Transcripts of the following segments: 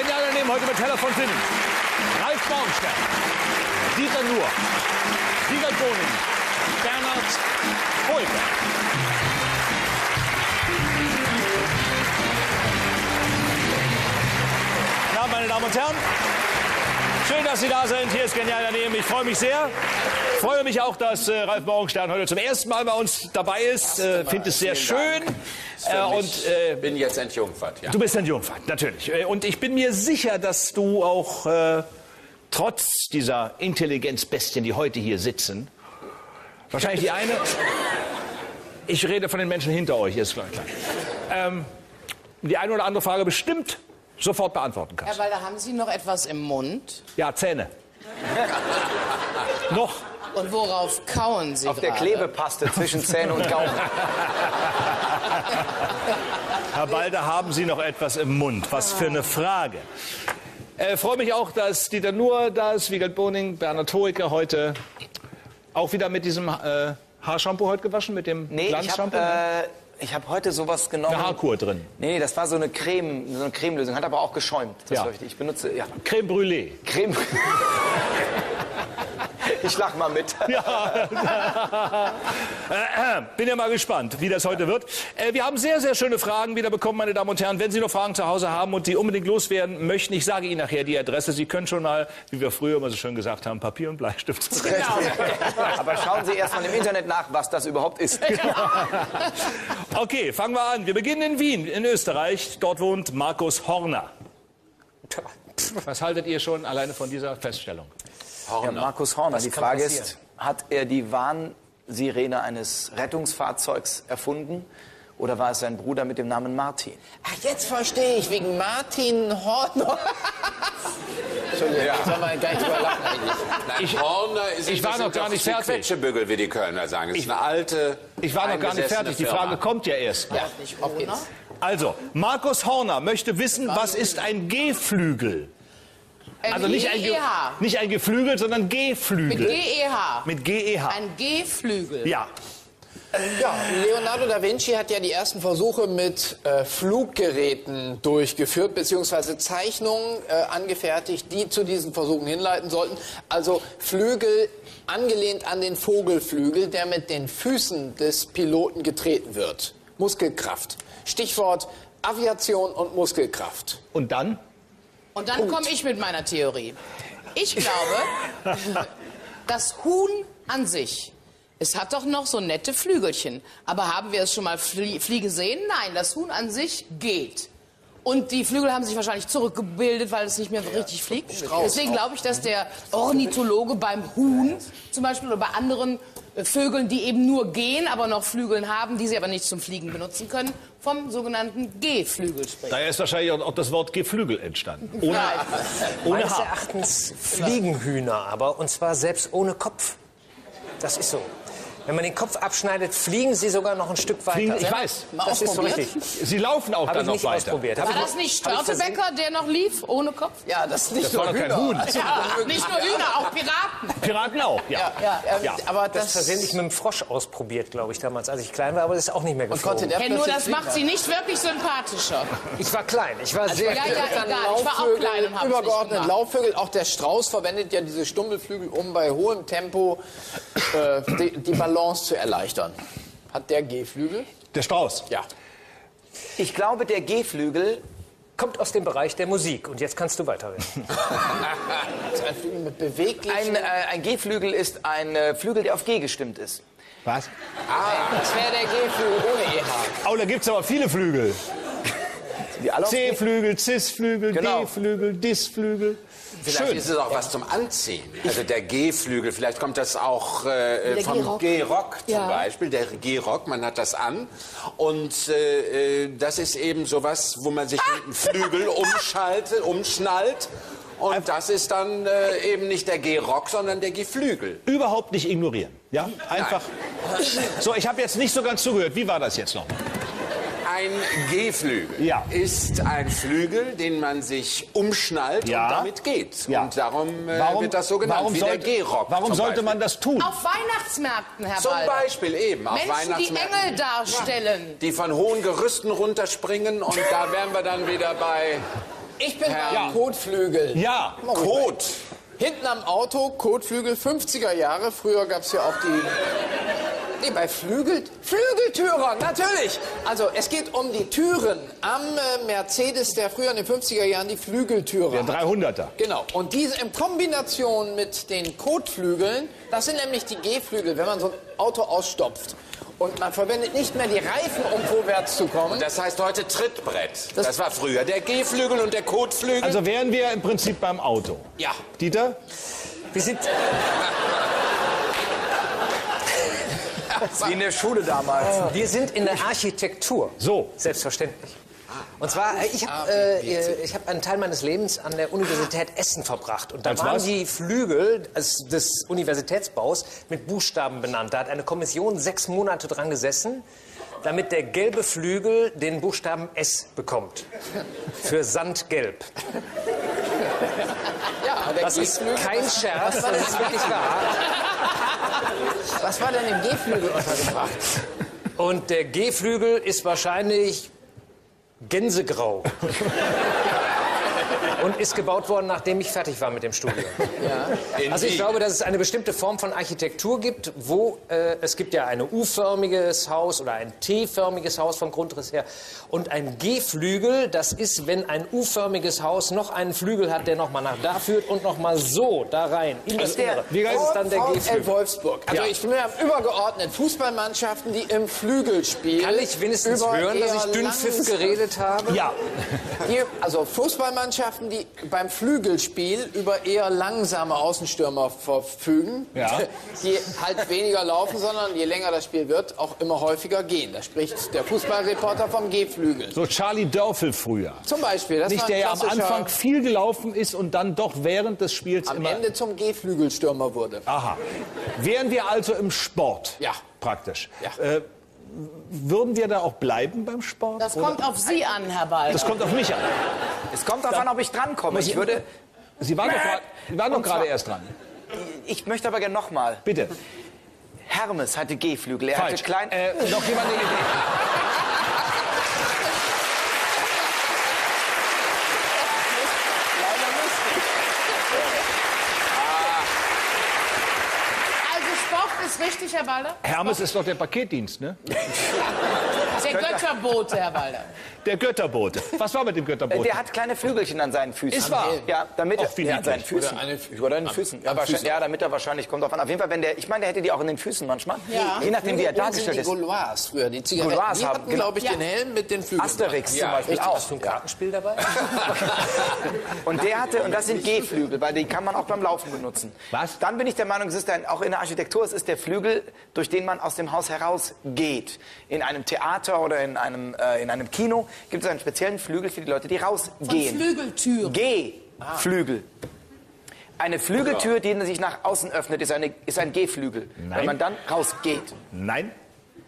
Genial daneben heute mit Teller von Finnen. Ralf Morgenstern. Dieter Nuhr. Wiegald Boning. Bernhard Hoeker. Na, meine Damen und Herren, schön, dass Sie da sind. Hier ist Genial daneben. Ich freue mich sehr. Ich freue mich auch, dass äh, Ralf Morgenstern heute zum ersten Mal bei uns dabei ist. Äh, Finde es sehr schön. Äh, und äh, bin jetzt entjungfert, ja. Du bist ein Jungfern, natürlich. Äh, Und ich bin mir sicher, dass du auch äh, trotz dieser Intelligenzbestien, die heute hier sitzen, wahrscheinlich die eine. Ich rede von den Menschen hinter euch, ist klar. klar. Ähm, die eine oder andere Frage bestimmt sofort beantworten kannst. Herr Walder, haben Sie noch etwas im Mund? Ja, Zähne. Noch. Und worauf kauen Sie Auf der gerade? Klebepaste zwischen Zähne und Gaumen. Herr Balder, haben Sie noch etwas im Mund? Was für eine Frage. Äh, freue mich auch, dass Dieter Nuhr da ist, Wiegald Boning, Bernhard Hoeker heute auch wieder mit diesem äh, Haarshampoo heute gewaschen, mit dem Nee, ich Glanzshampoo. habe äh, ich hab heute sowas genommen. eine Haarkur drin. Nee, das war so eine Creme, so eine Cremelösung, hat aber auch geschäumt. Das Ja. Ich benutze ja Creme Brûlée. Creme. ich lach mal mit. Bin ja mal gespannt, wie das heute wird. Äh, wir haben sehr, sehr schöne Fragen wieder bekommen, meine Damen und Herren. Wenn Sie noch Fragen zu Hause haben und die unbedingt loswerden möchten, ich sage Ihnen nachher die Adresse. Sie können schon mal, wie wir früher immer so schön gesagt haben, Papier und Bleistift. Aber schauen Sie erst mal im Internet nach, was das überhaupt ist. Okay, fangen wir an. Wir beginnen in Wien, in Österreich. Dort wohnt Markus Horner. Was haltet ihr schon alleine von dieser Feststellung? Ja, Markus Horner, die kann Frage passieren? ist, hat er die Warnsirene eines Rettungsfahrzeugs erfunden oder war es sein Bruder mit dem Namen Martin? Ach, jetzt verstehe ich, wegen Martin Horner. Entschuldigung, Ja. soll man gar nicht drüber lachen eigentlich. Nein, Horner ist ich war das noch gar nicht die fertig. Quetschebügel, wie die Kölner sagen. Es ist eine alte, Ich war noch gar nicht fertig. Die Firma. Frage kommt ja erst. Ja, nicht Horner? Also, Markus Horner möchte wissen, was ist ein G-Flügel? Also nicht ein, Ge GEH. nicht ein Geflügel, sondern Mit G-Flügel. GEH. Mit GEH. Ein G-Flügel. Ja. Ja, Leonardo da Vinci hat ja die ersten Versuche mit äh, Fluggeräten durchgeführt, beziehungsweise Zeichnungen äh, angefertigt, die zu diesen Versuchen hinleiten sollten. Also Flügel angelehnt an den Vogelflügel, der mit den Füßen des Piloten getreten wird. Muskelkraft. Stichwort Aviation und Muskelkraft. Und dann? Und dann komme ich mit meiner Theorie. Ich glaube, das Huhn an sich, es hat doch noch so nette Flügelchen. Aber haben wir es schon mal flie fliegen sehen? Nein, das Huhn an sich geht. Und die Flügel haben sich wahrscheinlich zurückgebildet, weil es nicht mehr richtig fliegt. Deswegen glaube ich, dass der Ornithologe beim Huhn zum Beispiel oder bei anderen Vögeln, die eben nur gehen, aber noch Flügeln haben, die sie aber nicht zum Fliegen benutzen können, vom sogenannten G-Flügel spricht. Daher ist wahrscheinlich auch das Wort Geflügel entstanden. Ohne, ohne Meines. Erachtens fliegen Hühner, aber und zwar selbst ohne Kopf. Das ist so. Wenn man den Kopf abschneidet, fliegen sie sogar noch ein Stück weiter. Fliegen- ich weiß. Mal Das ist so richtig. Sie laufen auch dann noch nicht weiter. ausprobiert. War das nicht Störtebecker, der noch lief, ohne Kopf? Ja, das ist nicht Das war nur kein Hühner. Huhn. Ja, nicht nur Hühner, auch Piraten. Piraten auch, ja. Ja, Ja. aber das das... versehentlich mit dem Frosch ausprobiert, glaube ich, damals, als ich klein war, aber das ist auch nicht mehr Und konnte geflogen. der Ja, nur das macht sie nicht wirklich sympathischer. Ich war klein, ich war sehr ja, ja, klein. egal. Ich war auch klein und übergeordnet. Laubvögel. Auch der Strauß verwendet ja diese Stummelflügel, um bei hohem Tempo äh, die, die Balance zu erleichtern. Hat der G-Flügel? Der Strauß. Ja. Ich glaube, der G-Flügel Kommt aus dem Bereich der Musik und jetzt kannst du weiterreden. Ein Flügel mit beweglichen... Ein, äh, ein G-Flügel ist ein äh, Flügel, der auf G gestimmt ist. Was? das wäre der G-Flügel ohne EH. Oh, da gibt es aber viele Flügel. C-Flügel, Cis-Flügel, Genau. D-Flügel, Dis-Flügel. Vielleicht Schön. ist es auch was zum Anziehen. Also der G-Flügel, vielleicht kommt das auch äh, vom Gehrock. G-Rock zum Ja. Beispiel. Der G-Rock, man hat das an. Und äh, äh, das ist eben sowas, wo man sich mit dem Flügel umschaltet, umschnallt. Und das ist dann äh, eben nicht der G-Rock, sondern der G-Flügel. Überhaupt nicht ignorieren. Ja, einfach. So, ich habe jetzt nicht so ganz zugehört. Wie war das jetzt noch? Ein G-Flügel Ja. ist ein Flügel, den man sich umschnallt Ja. und damit geht. Ja. Und darum, äh, wird das so genannt, warum wie sollte, der G-Rock. Warum sollte Beispiel. man das tun? Auf Weihnachtsmärkten, Herr Zum Balder. Beispiel eben auf Menschen, die Weihnachtsmärkten. Engel darstellen. Die von hohen Gerüsten runterspringen und da wären wir dann wieder bei Ich bin Herr- beim. Kotflügel. Ja. Kot. Hinten am Auto, Kotflügel, 50er Jahre. Früher gab es ja auch die. Nee, bei Flügel. Flügeltürer, natürlich. Also, es geht um die Türen am äh, Mercedes, der früher in den 50er Jahren die Flügeltüre Der hatte. 300er. Genau. Und diese in Kombination mit den Kotflügeln, das sind nämlich die G-Flügel, wenn man so ein Auto ausstopft. Und man verwendet nicht mehr die Reifen, um vorwärts zu kommen. Das heißt heute Trittbrett. Das, war früher der G-Flügel und der Kotflügel. Also wären wir im Prinzip beim Auto. ja. Dieter? Wir sind, Wie in der Schule damals. wir sind in der Architektur. So. Selbstverständlich. Und zwar, äh, ich habe äh, ich hab einen Teil meines Lebens an der Universität Essen verbracht. Und da Als waren was? die Flügel des, des Universitätsbaus mit Buchstaben benannt. Da hat eine Kommission sechs Monate dran gesessen, damit der gelbe Flügel den Buchstaben S bekommt. Für Sandgelb. Ja, Das ist kein Scherz, das ist wirklich wahr. Was war denn im G-Flügel untergebracht? Und der G-Flügel ist wahrscheinlich Gänsegrau. Und ist gebaut worden, nachdem ich fertig war mit dem Studium. In Also ich glaube, dass es eine bestimmte Form von Architektur gibt, wo äh, es gibt ja ein U-förmiges Haus oder ein T-förmiges Haus vom Grundriss her und ein G-Flügel. Das ist, wenn ein U-förmiges Haus noch einen Flügel hat, der noch mal nach da führt und noch mal so da rein in das der- Innere. Wie ist dann der G-Flügel. Wolfsburg. Also Ja. ich bin ja übergeordnet Fußballmannschaften, die im Flügel spielen. Kann ich wenigstens hören, dass ich Dünnpfiff geredet habe? Ja. Die, also Fußballmannschaften, die beim Flügelspiel über eher langsame Außenstürmer verfügen, Ja. die halt weniger laufen, sondern je länger das Spiel wird, auch immer häufiger gehen. Da spricht der Fußballreporter vom G-Flügel. So Charlie Dörfel früher. Zum Beispiel, das Nicht der ja am Anfang viel gelaufen ist und dann doch während des Spiels am immer. Ende zum G-Flügelstürmer wurde. Aha. Wären wir also im Sport? Ja. Praktisch. Ja. Äh, würden wir da auch bleiben beim Sport? Das Oder- kommt auf Sie an, Herr Balder. das kommt auf mich an. Es kommt darauf an, ob ich drankomme. Ich würde, Sie waren doch, grad- Sie waren doch gerade erst dran. ich möchte aber gerne nochmal. Bitte. Hermes hatte G-Flügel. Er Falsch. hatte klein. Äh, noch jemand eine Idee? Also Sport ist richtig, Herr Balder? Hermes ist doch der Paketdienst, ne? Der Götterbote, Herr Balder. Der Götterbote. Was war mit dem Götterbote? Der hat kleine Flügelchen an seinen Füßen. Ist wahr? Ja, damit er, ja, an seinen. Füßen. Oder an den Fü- Oder an den Füßen. Ja, wahrscheinlich, ja, damit er wahrscheinlich kommt drauf an. Auf jeden Fall, wenn der, ich meine, der hätte die auch in den Füßen manchmal. Ja. Je nachdem, wie er dargestellt sind ist. die Gaulois früher, die Zigaretten. Gaulois die haben- hatten, glaube ich, Ja. den Helm mit den Flügeln. Asterix Ja, zum Beispiel richtig. auch. Hast du ein Kartenspiel dabei? Und der hatte, und das sind G-Flügel, weil die kann man auch beim Laufen benutzen. Was? Dann bin ich der Meinung, es ist ein, auch in der Architektur, es ist der Flügel, durch den man aus dem Haus herausgeht. In einem Theater oder in einem, äh, in einem Kino gibt es einen speziellen Flügel für die Leute, die rausgehen. Flügeltüren. G-Flügel. Eine Flügeltür, die sich nach außen öffnet, ist, eine, ist ein G-Flügel, Nein. wenn man dann rausgeht. Nein?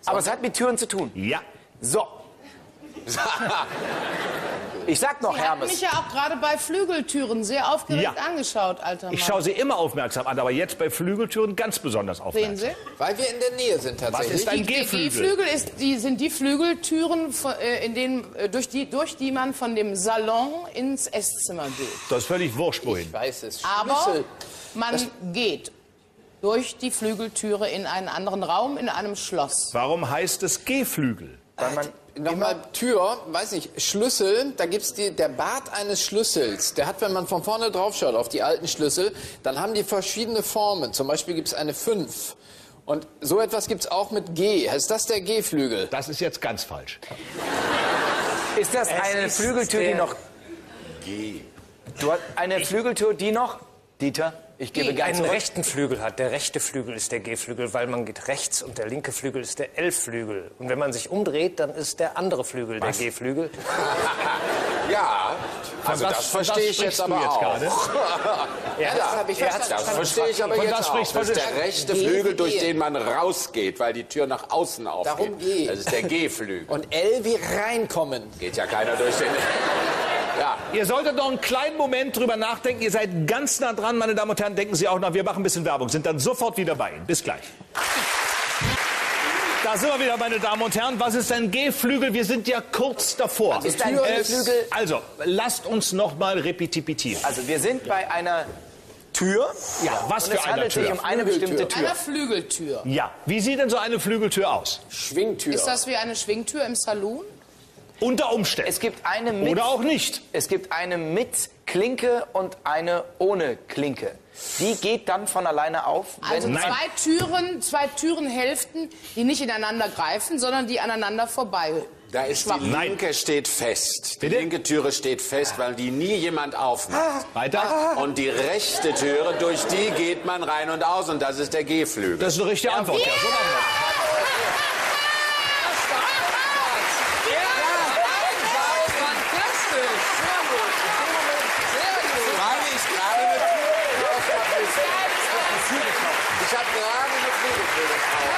Aber es hat mit Türen zu tun. Ja. So. Ich sag noch Sie hatten mich Hermes. ja auch gerade bei Flügeltüren sehr aufgeregt Ja. angeschaut, alter Mann. Ich schaue Sie immer aufmerksam an, aber jetzt bei Flügeltüren ganz besonders Sehen aufmerksam. Sie? Weil wir in der Nähe sind tatsächlich. ist ein Die G-Flügel? G-Flügel ist, die, sind die Flügeltüren, äh, in denen, äh, durch, die, durch die man von dem Salon ins Esszimmer geht. Das ist völlig wurscht, wohin. Ich weiß es. Aber Schlüssel. man geht durch die Flügeltüre in einen anderen Raum, in einem Schloss. Warum heißt es G-Flügel? Weil man Nochmal Tür, weiß nicht, Schlüssel, da gibt's die, der Bart eines Schlüssels. Der hat, wenn man von vorne drauf schaut auf die alten Schlüssel, dann haben die verschiedene Formen. Zum Beispiel gibt's eine 5. Und so etwas gibt's auch mit G. Ist das der G-Flügel? Das ist jetzt ganz falsch. Ist das eine ist Flügeltür, die noch. Du hast eine Flügeltür, die noch. Dieter, ich gebe ganz einen rechten Flügel hat. Der rechte Flügel ist der G-Flügel, weil man geht rechts und der linke Flügel ist der L-Flügel. Und wenn man sich umdreht, dann ist der andere Flügel der G-Flügel. Ja, also was- das was verstehe ich jetzt aber jetzt auch. gerade? Ja, das habe ich hat's verstanden. Das verstehe ich aber Von jetzt was auch. Das ist Was der rechte G- Flügel, durch G. den man rausgeht, weil die Tür nach außen aufgeht. Darum G. Das ist der G-Flügel. Und L wie reinkommen. Geht ja keiner durch den... Ja, Ihr solltet noch einen kleinen Moment drüber nachdenken. Ihr seid ganz nah dran, meine Damen und Herren. Denken Sie auch nach. Wir machen ein bisschen Werbung. Sind dann sofort wieder bei Ihnen. Bis gleich. Da sind wir wieder, meine Damen und Herren. Was ist ein G-Flügel? Wir sind ja kurz davor. Ist ein G-Flügel- Also, lasst uns noch mal repetitieren. Also wir sind bei einer Tür. Ja, was Und für es eine handelt sich Tür? um eine bestimmte Tür. Einer Flügeltür. Ja, wie sieht denn so eine Flügeltür aus? Schwingtür. Ist das wie eine Schwingtür im Saloon? Unter Umständen. Es gibt eine mit, Oder auch nicht. es gibt eine mit Klinke und eine ohne Klinke. Die geht dann von alleine auf, Also Nein. zwei Türen, zwei Türenhälften, die nicht ineinander greifen, sondern die aneinander vorbei. Da ist die. Nein. linke steht fest. Die Bitte? linke Türe steht fest, weil die nie jemand aufmacht. Weiter. Und die rechte Türe, durch die geht man rein und aus und das ist der G-Flügel. Das ist eine richtige Antwort. Ja, so machen wir. Weil ich gerade eine Tür gekauft habe. Ich habe gerade eine Flügeltür gekauft.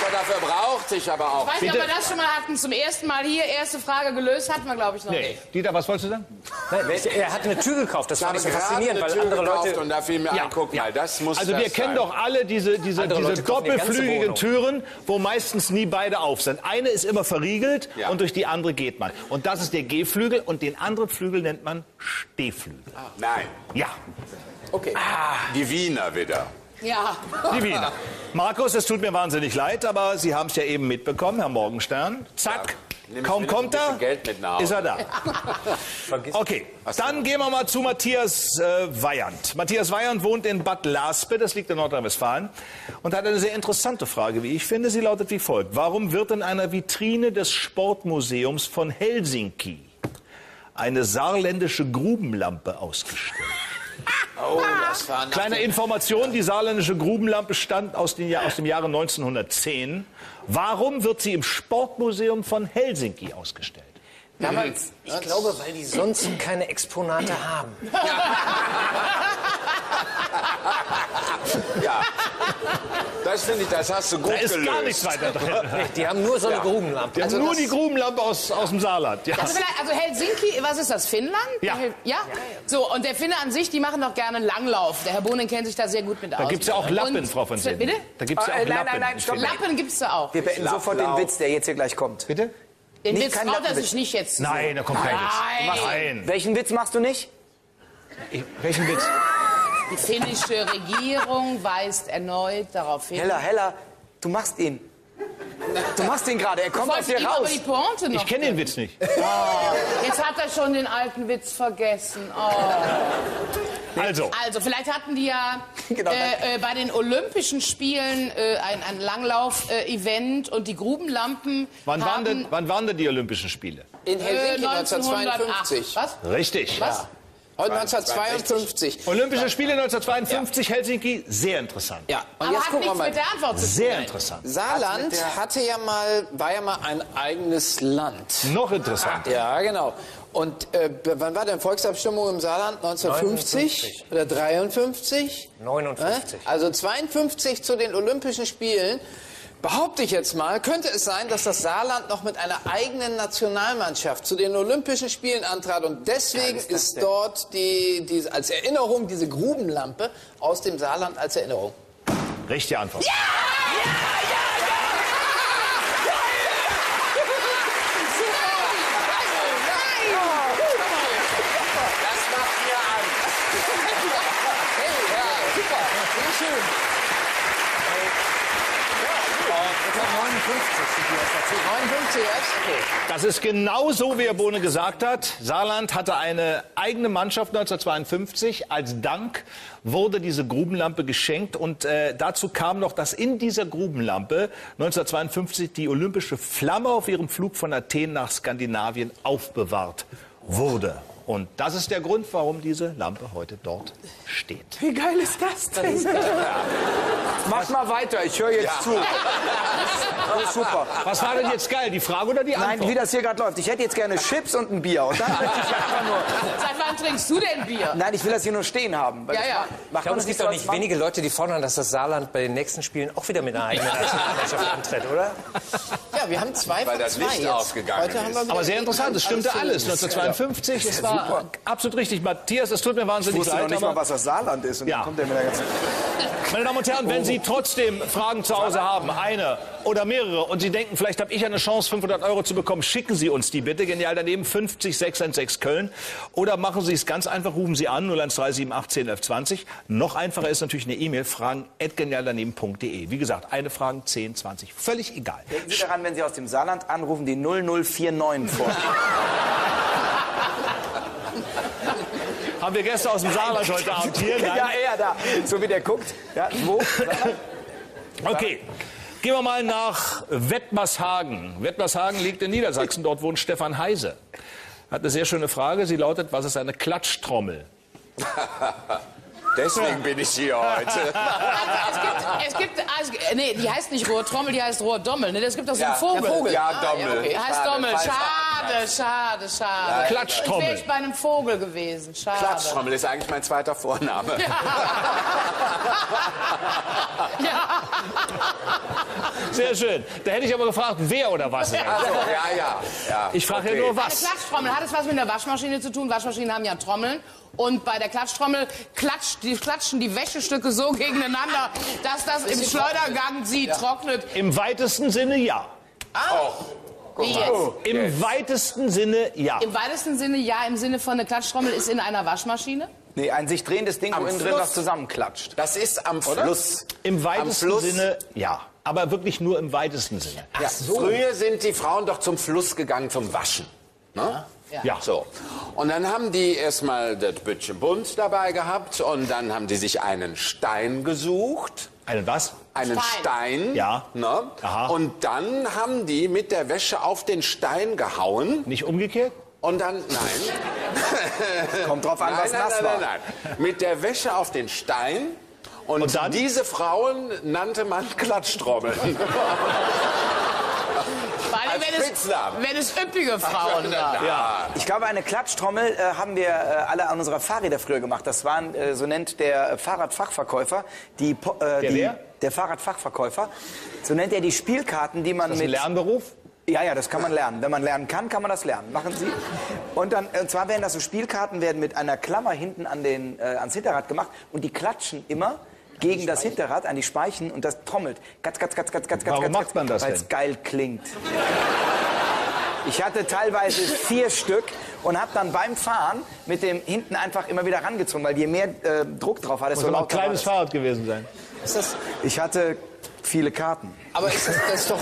Ja, dafür brauchte ich aber auch. Ich weiß nicht, ob wir das schon mal hatten. Zum ersten Mal hier, erste Frage gelöst, hatten wir, glaube ich, noch Nee. nicht. Dieter, was wolltest du sagen? Er hat eine Tür gekauft. Das Ich ich so gerade faszinierend, eine weil Tür andere Leute. und da fiel mir ein, guck mal, das muss Also das wir kennen sein. doch alle diese, diese, diese doppelflügigen. Türen, wo meistens nie beide auf sind. Eine ist immer verriegelt Ja. und durch die andere geht man. Und das ist der G-Flügel und den anderen Flügel nennt man Stehflügel. Nein, Ja, Okay. die Wiener wieder. Ja. die Wiener. Markus, es tut mir wahnsinnig leid, aber Sie haben es ja eben mitbekommen, Herr Morgenstern. Zack, ich kaum kommt er, bisschen Geld mit nach Hause. ist er da. Okay, dann gehen wir mal zu Matthias äh, Weyand. Matthias Weyand wohnt in Bad Laspe, das liegt in Nordrhein-Westfalen, und hat eine sehr interessante Frage, wie ich finde. Sie lautet wie folgt. Warum wird in einer Vitrine des Sportmuseums von Helsinki eine saarländische Grubenlampe ausgestellt? Oh, das war Kleine Information, die saarländische Grubenlampe stammt aus, den, Jahr- aus dem Jahre 1910. Warum wird sie im Sportmuseum von Helsinki ausgestellt? damals Ich glaube, weil die sonst keine Exponate haben. Ja. Das finde ich, das hast du gut Da ist gelöst. gar nichts weiter drin. Die haben nur so eine Grubenlampe. Wir Also nur die Grubenlampe aus, aus dem Saarland. Ja. Also, vielleicht, also Helsinki, was ist das, Finnland? Ja. ja. So, und der Finne an sich, die machen doch gerne Langlauf. Der Herr Bohnen kennt sich da sehr gut mit aus. Da gibt es ja auch Lappen, Und- Frau von Sinnen. Bitte? Da gibt es ja Ah, auch äh, nein, Lappen. nein, nein, in stopp. Lappen gibt's da auch. Wir beenden sofort den Witz, der jetzt hier gleich kommt. Bitte? Den Nicht Witz traut er sich nicht jetzt Nein, da kommt kein Witz. Nein. Nein. Welchen Witz machst du nicht? Ich, welchen Witz? Die finnische Regierung weist erneut darauf hin. Hella, Hella, du machst ihn. Du machst ihn gerade, er kommt aus dir raus. aber die Pointe noch. Ich kenne den Witz nicht. Jetzt hat er schon den alten Witz vergessen. Oh. Also, Also, vielleicht hatten die ja Genau, äh, äh, bei den Olympischen Spielen äh, ein, ein Langlauf-Event und die Grubenlampen wann waren, denn, wann waren denn die Olympischen Spiele? In Helsinki äh, 1952. Was? Richtig. Was? Heute 1952. Olympische Spiele 1952, Helsinki, sehr interessant. Ja, und Aber jetzt hat gucken wir nichts mal. mit der Antwort zu tun. Sehr interessant. Saarland hatte ja mal, war ja mal ein eigenes Land. Noch interessant. Ja, genau. Und äh, wann war denn Volksabstimmung im Saarland? 1950 oder 53? 59. Äh? Also 52 zu den Olympischen Spielen. Behaupte ich jetzt mal, könnte es sein, dass das Saarland noch mit einer eigenen Nationalmannschaft zu den Olympischen Spielen antrat und deswegen ist das ist denn? dort die, die, als Erinnerung diese Grubenlampe aus dem Saarland als Erinnerung. Richtige Antwort. Das macht mir Angst. Ja, super, sehr schön. 59 erst? Okay. Das ist genau so, wie Herr Bohne gesagt hat. Saarland hatte eine eigene Mannschaft 1952. Als Dank wurde diese Grubenlampe geschenkt. Und äh, dazu kam noch, dass in dieser Grubenlampe 1952 die olympische Flamme auf ihrem Flug von Athen nach Skandinavien aufbewahrt wurde. Und das ist der Grund, warum diese Lampe heute dort steht. Wie geil ist das denn? Mach mal weiter, ich höre jetzt zu. Oh, super. Was war denn jetzt geil, die Frage oder die Antwort? Nein, wie das hier gerade läuft. Ich hätte jetzt gerne Chips und ein Bier. Und dann möchte ich einfach nur. Seit wann trinkst du denn Bier? Nein, ich will das hier nur stehen haben. weil Ja, das ja. Ich glaube, es das gibt doch nicht wenige Leute, die fordern, dass das Saarland bei den nächsten Spielen auch wieder mit einer eigenen Nationalmannschaft antritt, oder? Ja, Ja, wir haben zwei Weil von das zwei Licht jetzt. ausgegangen Heute haben ist. Aber sehr interessant, es stimmte alles. 1952, es war absolut richtig. Matthias, es tut mir Ich wahnsinnig wusste noch leid, nicht mal, was das Saarland ist. Und Ja. dann kommt er mit der ganzen... Meine Damen und Herren, wenn Sie trotzdem Fragen zu Hause haben, eine oder mehrere, und Sie denken, vielleicht habe ich eine Chance, 500 Euro zu bekommen, schicken Sie uns die bitte. Genial daneben 50 616 Köln. Oder machen Sie es ganz einfach, rufen Sie an 0137 18 11 20. Noch einfacher ist natürlich eine E-Mail, fragen at genialdaneben.de. Wie gesagt, eine Fragen 10, 20. Völlig egal. Denken Sie daran, wenn Sie aus dem Saarland anrufen, die 0049 vor. Haben wir Gäste aus dem Saarland heute Abend hier? Nein? ja, er da. So wie der guckt. Ja, wo? Okay. Gehen wir mal nach Wettmarshagen. Wettmarshagen liegt in Niedersachsen. Dort wohnt Stefan Heise. Hat eine sehr schöne Frage. Sie lautet, was ist eine Klatschtrommel? Deswegen bin ich hier heute. Also es gibt, es gibt, also, nee, die heißt nicht Rohrtrommel, die heißt Rohrdommel. Ne? Es gibt doch so einen Ja, Vogel. Vogel. Ja, Dommel. okay. Heißt Schade, Dommel. falsch. Schade, schade, schade. Klatschtrommel. Ich wäre bei einem Vogel gewesen. Schade. Klatschtrommel ist eigentlich mein zweiter Vorname. Sehr schön. Da hätte ich aber gefragt, wer oder was. Also, ja, ja. ja. Ich frage Okay. ja nur Eine was. Klatschtrommel, hat es was mit der Waschmaschine zu tun? Waschmaschinen haben ja Trommeln. Und bei der Klatschtrommel klatscht, die klatschen die Wäschestücke so gegeneinander, dass das im Schleudergang sie trocknet. Im weitesten Sinne ja. Wie jetzt? Im weitesten Sinne ja. Im weitesten Sinne ja, im Sinne von eine Klatschtrommel ist in einer Waschmaschine. Nee, ein sich drehendes Ding, wo Am innen drin was zusammenklatscht. Das ist am Fluss. Im weitesten Fluss. Sinne ja. Aber wirklich nur im weitesten Sinne. Ja. Früher sind die Frauen doch zum Fluss gegangen zum Waschen. Ne? Ja. So. Und dann haben die erstmal das Bütchen Bund dabei gehabt und dann haben die sich einen Stein gesucht. Einen was? Einen Stein. Stein. Ja. Ne? Aha. Und dann haben die mit der Wäsche auf den Stein gehauen Nicht umgekehrt? und dann, nein. Kommt drauf an, nein, was nein, nass nein, war. nein, nein. Mit der Wäsche auf den Stein. Und, Und dann? diese Frauen nannte man Klatschtrommeln. Als wenn es, wenn es üppige Frauen waren. Ja. Ich glaube, eine Klatschtrommel äh, haben wir äh, alle an unserer Fahrräder früher gemacht. Das waren, äh, so nennt der äh, Fahrradfachverkäufer, die, äh, Der die wer? der Fahrradfachverkäufer, so nennt er die Spielkarten, die man Das ist ein mit Lernberuf? Ja, ja, das kann man lernen. Wenn man lernen kann, kann man das lernen. Machen Sie. Und dann, und zwar werden das so Spielkarten, werden mit einer Klammer hinten an den, äh, ans Hinterrad gemacht und die klatschen immer gegen das Hinterrad an die Speichen und das trommelt. Gatz, gatz, gatz, gatz, gatz, Warum gatz, macht man das Weil es geil klingt. Ich hatte teilweise vier Stück und habe dann beim Fahren mit dem hinten einfach immer wieder rangezogen, weil je mehr äh, Druck drauf hat, Muss desto ein lauter war kleines das. Fahrrad gewesen sein. Ist das, Ich hatte viele Karten. aber ist das, das ist doch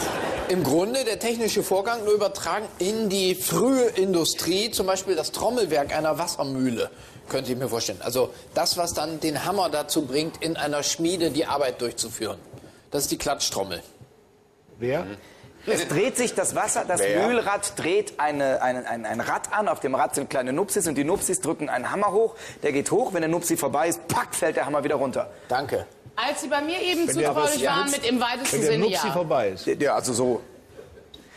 im Grunde der technische Vorgang nur übertragen in die frühe Industrie, zum Beispiel das Trommelwerk einer Wassermühle, könnte ich mir vorstellen. Also das, was dann den Hammer dazu bringt, in einer Schmiede die Arbeit durchzuführen. Das ist die Klatschtrommel. Wer? Es dreht sich das Wasser, das Wer? Mühlrad dreht eine, eine, ein, ein Rad an. Auf dem Rad sind kleine Nupsis und die Nupsis drücken einen Hammer hoch. Der geht hoch. Wenn der Nupsi vorbei ist, pack, fällt der Hammer wieder runter. Danke. Als Sie bei mir eben zutraulich ja, waren mit im weitesten Wenn der Sinne Nupsi ja. vorbei ist. Ja, also so.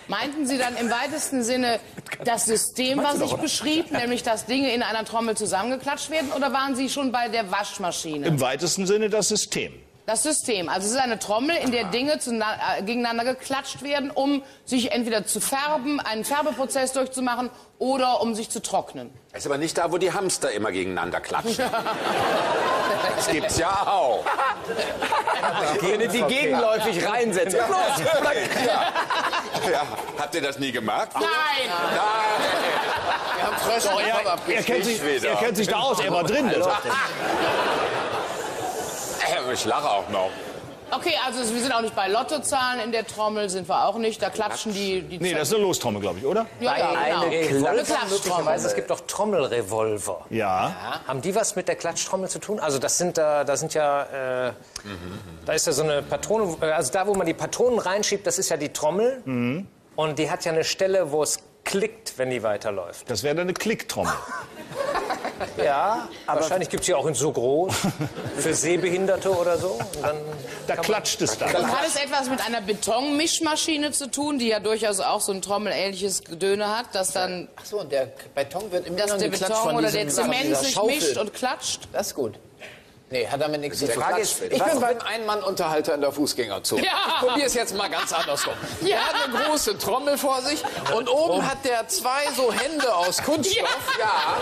Meinten Sie dann im weitesten Sinne das System, was ich beschrieb, nämlich dass Dinge in einer Trommel zusammengeklatscht werden, oder waren Sie schon bei der Waschmaschine? Im weitesten Sinne das System. Das System. Also es ist eine Trommel, in der Dinge äh, gegeneinander geklatscht werden, um sich entweder zu färben, einen Färbeprozess durchzumachen oder um sich zu trocknen. Ist aber nicht da, wo die Hamster immer gegeneinander klatschen. Das gibt's ja auch. Wenn du die gegenläufig reinsetzt. Los, Ja. Habt ihr das nie gemacht? Nein! Wir haben Frösche im er, er, kennt sich, er kennt sich da aus, er war drin. Der sagt er. Ich lache auch noch. Okay, also wir sind auch nicht bei Lottozahlen in der Trommel, sind wir auch nicht. Da klatschen die... die Nee, das ist eine Lostrommel, glaube ich, oder? ja, ja, genau. eine Revolver Klatschtrommel. möglicherweise. Es gibt auch Trommelrevolver. Ja. Haben die was mit der Klatschtrommel zu tun? Also das sind da, da sind ja, äh, da ist ja so eine Patrone, äh, also da, wo man die Patronen reinschiebt, das ist ja die Trommel. Und die hat ja eine Stelle, wo es klickt, wenn die weiterläuft. Das wäre dann eine Klicktrommel. Ja, wahrscheinlich gibt es die auch in so groß, für Sehbehinderte oder so. Und dann Da klatscht es dann. Und hat es etwas mit einer Betonmischmaschine zu tun, die ja durchaus auch so ein trommelähnliches Gedöne hat, dass dann Ach so, und der Beton wird immer dass noch der Beton oder der Zement sich mischt und klatscht? Das ist gut. Nee, hat damit nichts zu tun. Frage ist, ich was bin beim Ein-Mann-Unterhalter in der Fußgängerzone. Ja. Ich probiere es jetzt mal ganz andersrum. Ja. Er hat eine große Trommel vor sich und oben hat der zwei so Hände aus Kunststoff. Ja.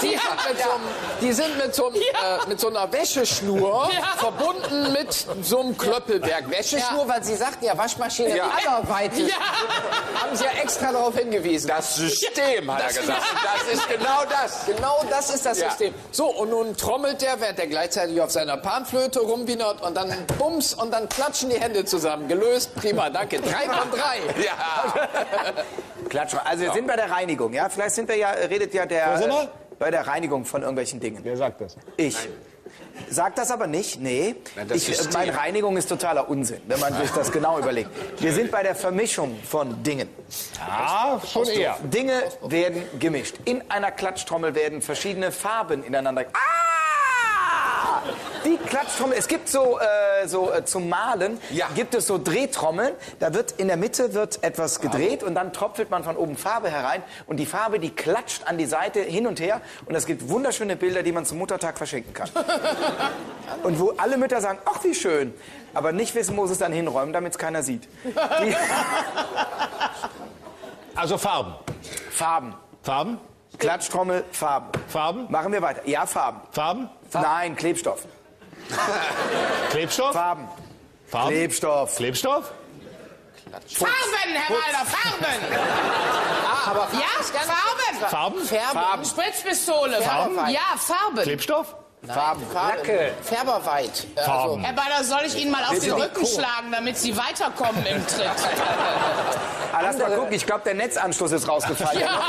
Die, Ja. sind mit so einem, die sind mit so, einem, Ja. äh, mit so einer Wäscheschnur Ja. verbunden mit so einem Klöppelberg. Wäscheschnur, Ja. weil Sie sagten ja Waschmaschine Ja. allerweitig. Ja. Haben Sie ja extra darauf hingewiesen. Das System, hat er Das- gesagt. Und das ist genau das. Genau das ist das Ja. System. So, und nun trommelt der, während er gleichzeitig auf seiner Panflöte rumwienert und dann bums und dann klatschen die Hände zusammen. Gelöst, prima, danke. Drei von drei. Ja. Klatsch mal. Also wir sind bei der Reinigung, ja? Vielleicht sind wir ja, redet ja der sind wir? bei der Reinigung von irgendwelchen Dingen. Wer sagt das? Ich. Sag das aber nicht, nee. Nein, ich, meine Reinigung ist totaler Unsinn, wenn man sich das genau überlegt. Wir sind bei der Vermischung von Dingen. Ja, schon eher. Dinge werden gemischt. In einer Klatschtrommel werden verschiedene Farben ineinander. Ah! Die Klatschtrommel, es gibt so, äh, so äh, zum Malen, Ja. gibt es so Drehtrommeln. Da wird in der Mitte wird etwas gedreht und dann tropfelt man von oben Farbe herein und die Farbe, die klatscht an die Seite hin und her und es gibt wunderschöne Bilder, die man zum Muttertag verschenken kann. und wo alle Mütter sagen, ach wie schön, aber nicht wissen, wo sie es dann hinräumen, damit es keiner sieht. Die Also Farben. Farben. Farben? Klatschtrommel, Farben. Farben? Machen wir weiter. Ja, Farben. Farben? Nein, Klebstoff. Klebstoff? Farben. Farben? Klebstoff. Klebstoff? Farben, Herr Walder, Farben! Aber Ja, Farben! Farben? Färben. Spritzpistole. Farben. Ja, Farben. Klebstoff? Farben. Lacke. Färberweit. Äh, Farben. Herr Balder, soll ich Ihnen mal auf den Rücken schlagen, damit Sie weiterkommen im Tritt? Ah, lass mal gucken, ich glaube, der Netzanschluss ist rausgefallen. Ja.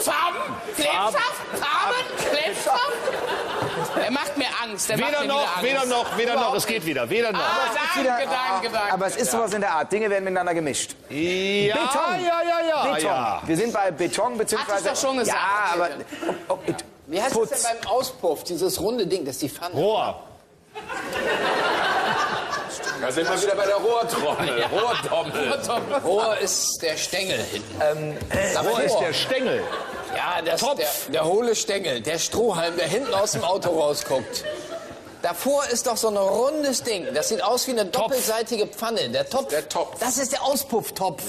Farben? Klebstoff? Farben? Klebstoff? Er macht mir Angst. Macht Weder noch, wieder weder Angst. noch, weder noch. Es geht wieder. Weder noch. Ah, danke, danke, danke. Aber es ist sowas in der Art. Dinge werden miteinander gemischt. Ja, Beton. ja, ja, ja. Beton. ja. Wir sind bei Beton beziehungsweise. doch schon gesagt. Ja, aber. Oh, oh, Wie heißt Putz. das denn beim Auspuff? Dieses runde Ding, das ist die Pfanne. Rohr. Da sind wir wieder bei der Rohrtrommel. Rohrtrommel. Rohr ist der Stängel hinten. Rohr ist der Stängel. Ja, das, Topf. der, der hohle Stängel, der Strohhalm, der hinten aus dem Auto rausguckt. Davor ist doch so ein rundes Ding. Das sieht aus wie eine doppelseitige Pfanne. Der Topf. Der Topf. Das ist der Auspufftopf.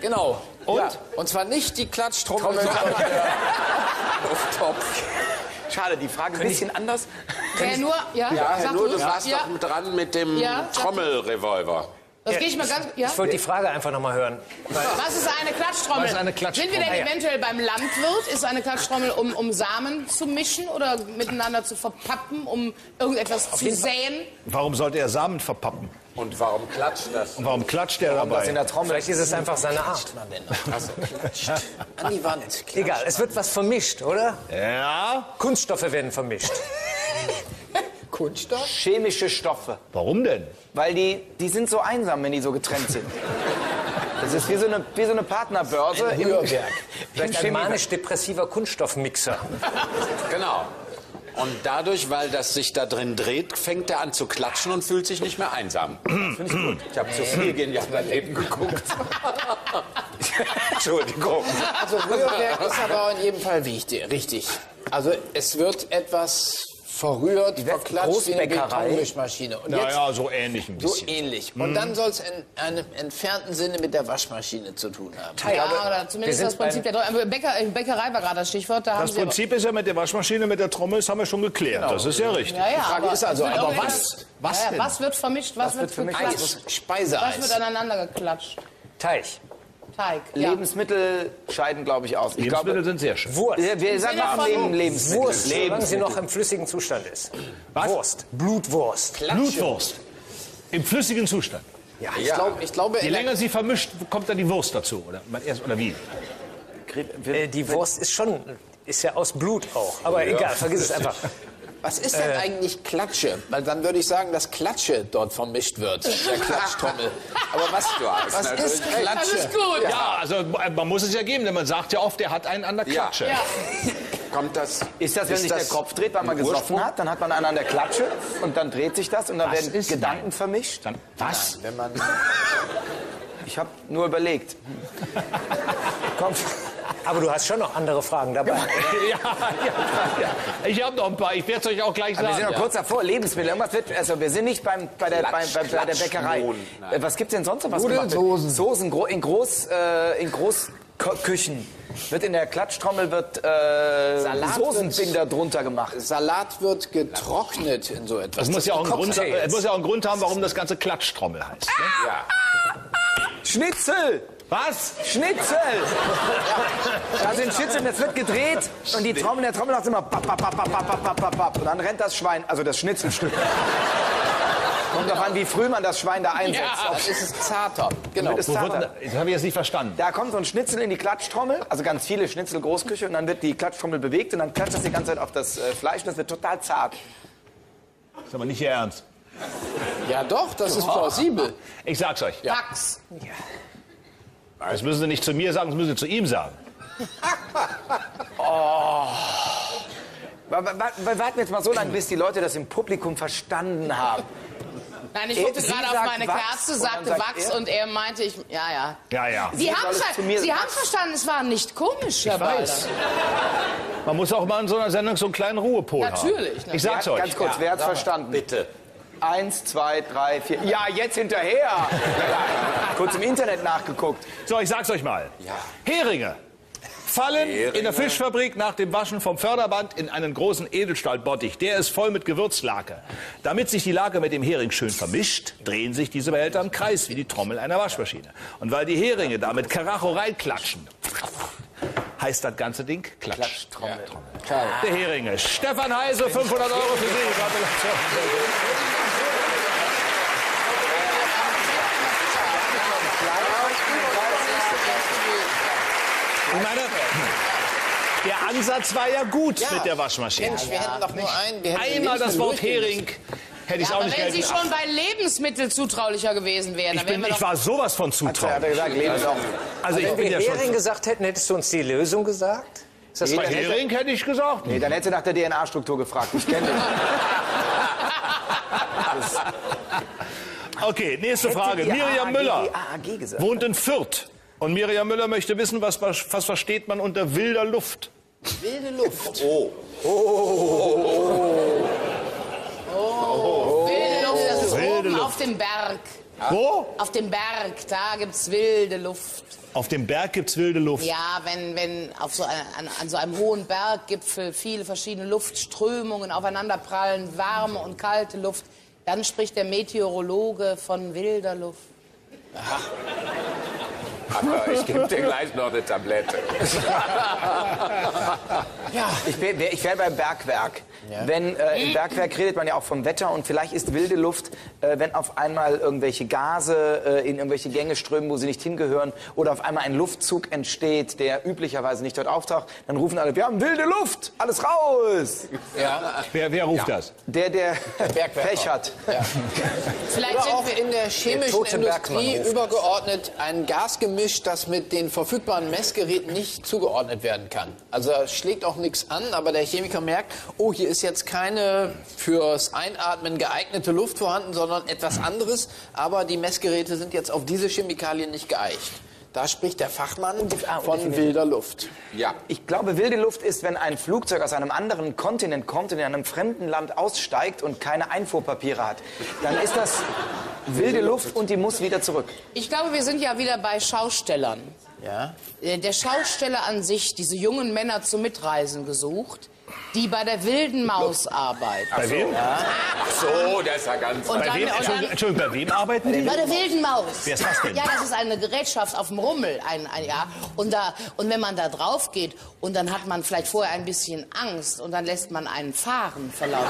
Genau. Und? Ja. Und zwar nicht die Klatschtrommel, sondern der Auspufftopf. Schade, die Frage ist ein bisschen anders. Ja, nur, ja, Ja, sag nur du. warst ja, doch dran mit dem Ja, Trommelrevolver. das gehe ich mal ganz, ja? Ich wollte die Frage einfach noch mal hören. Was ist eine Klatschtrommel? Was ist eine Klatschtrommel? Sind wir denn eventuell beim Landwirt? Ist eine Klatschtrommel, um, um Samen zu mischen oder miteinander zu verpappen, um irgendetwas zu säen? Warum sollte er Samen verpappen? Und warum klatscht das? Und warum klatscht er Das in dabei? der Trommel. Vielleicht ist es einfach seine Art. An die Wand. Egal, es wird was vermischt, oder? Ja. Kunststoffe werden vermischt. Kunststoff? Chemische Stoffe. Warum denn? Weil die, die sind so einsam, wenn die so getrennt sind. Das ist wie so eine, wie so eine Partnerbörse. im- Rührwerk. Vielleicht ein manisch-depressiver Kunststoffmixer. Genau. Und dadurch, weil das sich da drin dreht, fängt er an zu klatschen und fühlt sich nicht mehr einsam. Finde ich gut. Ich habe zu viel genial daneben geguckt. Entschuldigung. Also Rührwerk ist aber in jedem Fall wichtig, richtig. Also es wird etwas verrührt, verklatscht wie eine. Betonmischmaschine. Und jetzt Naja, so ähnlich ein so bisschen. ähnlich. Und dann soll es in einem entfernten Sinne mit der Waschmaschine zu tun haben. Ja, oder zumindest das Prinzip der Bäcker, äh, Bäckerei war gerade das Stichwort. Da haben Das Prinzip ist ja mit der Waschmaschine, mit der Trommel, das haben wir schon geklärt. Das ist ja richtig. Ja, ja, Frage ist also, wird aber was? Was ja, ja, was wird vermischt, was, wird, vermischt? geklatscht? Eis, Was Speiseeis. wird aneinander geklatscht? Teig. Teig. Ja. Lebensmittel scheiden, glaube ich, aus. Ich Lebensmittel glaube, sind sehr schön. Wurst. wir, wir sagen mal Leben, Lebensmittel. Wurst, solange sie noch im flüssigen Zustand ist. Wurst. Blutwurst. Blutwurst. Im flüssigen Zustand. Ja. Ich, glaub, ich glaube, Je länger sie vermischt, kommt dann die Wurst dazu. Oder, erst, oder wie? Äh, die Wurst ist schon, ist ja aus Blut auch. Aber egal, vergiss es einfach. was ist denn eigentlich Klatsche? Weil dann würde ich sagen, dass Klatsche dort vermischt wird, der Klatschtrommel. Aber was, was ist Das Klatsche? ist gut. Ja, also äh, man muss es ja geben, denn man sagt ja oft, der hat einen an der Ja. Klatsche. Ja. Kommt das? Ist das, wenn sich der Kopf dreht, weil man gesoffen Ursprung? hat? Dann hat man einen an der Klatsche und dann dreht sich das und dann Was werden ist- Gedanken vermischt. Dann, was? Wenn man Ich habe nur überlegt. Komm. Aber du hast schon noch andere Fragen dabei. ja, ja, ja. Ich habe noch ein paar. Ich werde es euch auch gleich Aber wir sagen. sind noch kurz davor, Lebensmittel. Irgendwas wird, also wir sind nicht beim, bei, der, bei, bei, bei der Bäckerei. Klatschmohn. Äh, Was gibt's denn sonst noch was wird? Soßen. In Groß, äh, in Großküchen. Wird in der Klatschtrommel wird äh, Salat Soßenbinder drunter gemacht. Salat wird getrocknet in so etwas. Es muss, ja auch einen Grund, es muss ja auch einen Grund haben, warum das ganze Klatschtrommel heißt. Ne? Schnitzel! Was? Schnitzel! Da sind Schnitzel, das wird gedreht und die Trommel, der Trommel macht immer und dann rennt das Schwein, also das Schnitzelstück. Kommt doch an, wie früh man das Schwein da einsetzt. Ja, ist es zarter. Genau. Es zarter. das habe ich jetzt nicht verstanden. Da kommt so ein Schnitzel in die Klatschtrommel, also ganz viele Schnitzel Großküche und dann wird die Klatschtrommel bewegt und dann klatscht das die ganze Zeit auf das äh, Fleisch und das wird total zart. Das ist aber nicht Ihr Ernst. Ja, doch, das ist plausibel. Ich sag's euch. Max. Das müssen Sie nicht zu mir sagen, das müssen Sie zu ihm sagen. Wa- Warten wir jetzt mal so lange, bis die Leute das im Publikum verstanden haben. Nein, ich guckte sie gerade auf meine Wachs Kerze, sagte sagt Wachs er- und er meinte, ich, ja, ja. Ja, ja. Sie, haben, soll es ver- zu mir Sie haben verstanden, es war nicht komisch, Herr weiß. Man muss auch mal in so einer Sendung so einen kleinen Ruhepol Natürlich, haben. Ich sag's Ja, euch. Ganz kurz, wer hat's verstanden? Bitte. Eins, zwei, drei, vier. Ja, jetzt hinterher. Kurz im Internet nachgeguckt. So, ich sag's euch mal. Heringe fallen in der Fischfabrik nach dem Waschen vom Förderband in einen großen Edelstahlbottich. Der ist voll mit Gewürzlake. Damit sich die Lake mit dem Hering schön vermischt, drehen sich diese Behälter im Kreis wie die Trommel einer Waschmaschine. Und weil die Heringe da mit Karacho reinklatschen, heißt das ganze Ding Klatsch. Der Heringe. Stefan Heise, 500 Euro für Sie. Gratulation. Ich meine, der Ansatz war ja gut Ja. mit der Waschmaschine. Mensch, wir hätten doch nur einen. Einmal das Wort Hering hätte ich Ja, auch aber nicht wenn Sie gelten schon bei Lebensmitteln zutraulicher gewesen wären, ich, bin, wir ich war sowas von Hat er zutrauen. gesagt, leben doch. Also ich Wenn bin wir ja Hering gesagt hätten, hättest du uns die Lösung gesagt? Ist das Bei richtig? Hering hätte ich gesagt. Nee, dann hätte nach der DNA-Struktur gefragt. Ich kenne den. Okay, nächste Frage. Miriam Müller wohnt in Fürth. Und Miriam Müller möchte wissen, was, was versteht man unter wilder Luft? wilde Luft. Oh. Wilde Luft, das ist Wilde oben Luft. auf dem Berg. Wo? Auf dem Berg, da gibt's wilde Luft. Auf dem Berg gibt's wilde Luft. Ja, wenn, wenn auf so einer, an, an so einem hohen Berggipfel viele verschiedene Luftströmungen aufeinanderprallen, warme und kalte Luft, dann spricht der Meteorologe von wilder Luft. Aber ich gebe dir gleich noch eine Tablette. Ich wäre ich wär beim Bergwerk. Wenn äh, im Bergwerk redet man ja auch vom Wetter und vielleicht ist wilde Luft, äh, wenn auf einmal irgendwelche Gase äh, in irgendwelche Gänge strömen, wo sie nicht hingehören, oder auf einmal ein Luftzug entsteht, der üblicherweise nicht dort auftaucht, dann rufen alle: Wir haben wilde Luft, alles raus. Ja. Wer, wer ruft das? Der, der Bergwerker. Pech hat. Vielleicht Oder sind auch wir in der chemischen Bergmann Industrie. Übergeordnet ein Gasgemisch, das mit den verfügbaren Messgeräten nicht zugeordnet werden kann. Also schlägt auch nichts an, aber der Chemiker merkt, oh, hier ist jetzt keine fürs Einatmen geeignete Luft vorhanden, sondern etwas anderes, aber die Messgeräte sind jetzt auf diese Chemikalien nicht geeicht. Da spricht der Fachmann ah, von wilder Luft. Ja. Ich glaube, wilde Luft ist, wenn ein Flugzeug aus einem anderen Kontinent kommt und in einem fremden Land aussteigt und keine Einfuhrpapiere hat. Dann ist das wilde Luft und die muss wieder zurück. Ich glaube, wir sind ja wieder bei Schaustellern. Ja? Äh, Der Schausteller an sich, diese jungen Männer zum Mitreisen gesucht, die bei der wilden Maus arbeiten. Bei wem? Ach so, das ist ja ganz... Und Bei dann, wem? dann, Entschuldigung, bei wem arbeiten die? bei der wilden Maus. Wer ist das denn? Ja, das ist eine Gerätschaft auf dem Rummel. Ein, ein, ja. und, da, und wenn man da drauf geht und dann hat man vielleicht vorher ein bisschen Angst und dann lässt man einen fahren vor lauter,